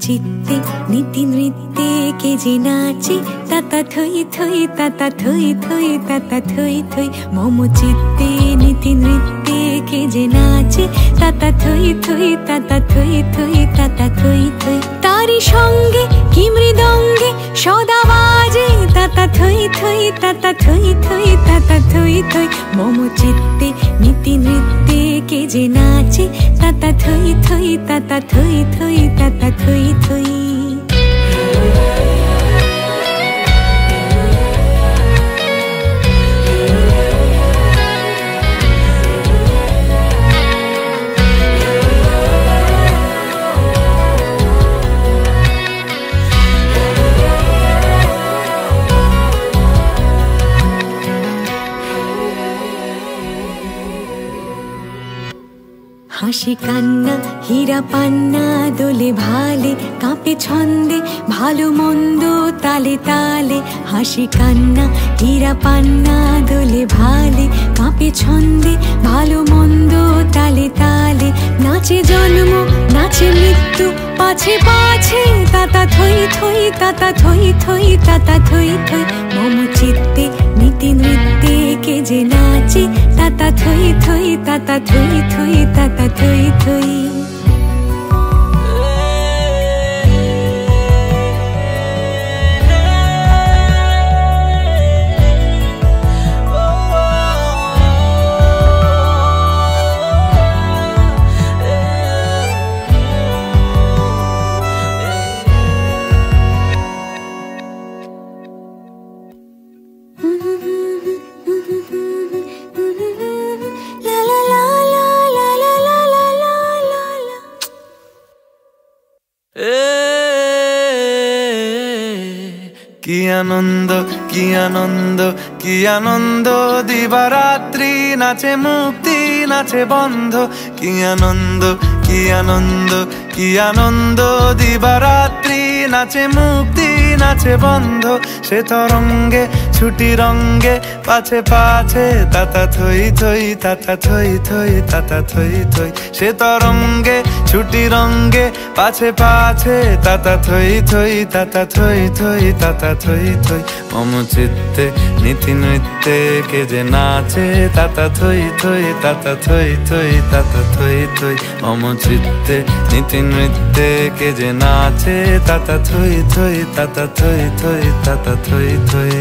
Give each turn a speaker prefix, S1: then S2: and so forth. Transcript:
S1: চিত্তে নীতি নৃত্যে কে যে নাচে তাতা থই থই তাতা থই থই তাতা থই থই মম চিত্তে নীতি নৃত্যে কে যে নাচে তাতা থই থই তাতা থই থই তাতা থই থই তারি সঙ্গে কি মৃদঙ্গে সদা বাজে তাতা থই থই তাতা থই থই তাতা থই থই মম চিত্তে নীতি নৃত্যে কে যে নাচে তাতা থই থই তাতা থই থই Ta ta. হাসি কান্না, হীরা পান্না, দোলে ভালে, কাঁপে ছন্দে, ভালো মন্দ তালে তালে। হাসি কান্না, হীরা পান্না, দোলে ভালে, কাঁপে ছন্দে, ভালো মন্দ তালে তালে। নাচে জন্ম, নাচে মৃত্যু, পাছে পাছে, তাতা থই থই, তাতা থই থই, তাতা থই থই। মম চিত্তে, নীতি নৃত্যে, কে যে নাচে, তাতা থই থই, তাতা থই
S2: thủy কি আনন্দ কি আনন্দ কি আনন্দ? দিবারাত্রি নাচে মুক্তি, নাচে বন্ধ। কি আনন্দ কি আনন্দ কি আনন্দ? দিবারাত্রি নাচে মুক্তি, নাচে বন্ধ। সে তরঙ্গে, ছুটি রঙ্গে, পাছে পাছে, তাতা থই থই, তাতা থই থই, তাতা থই থই। সে তরঙ্গে ছুটি রঙ্গে পাছে পাছে, তাতা থই থই, তাতা থই থই, তাতা থই থই। মম চিত্তে, নীতি নৃত্যে কে যে নাচে, তাতা থই থই, তাতা থই থই, তাতা থই থই। মম চিত্তে, নীতি নৃত্যে কে যে নাচে, তাতা থই থই, তাতা থই থই, তাতা থই থই।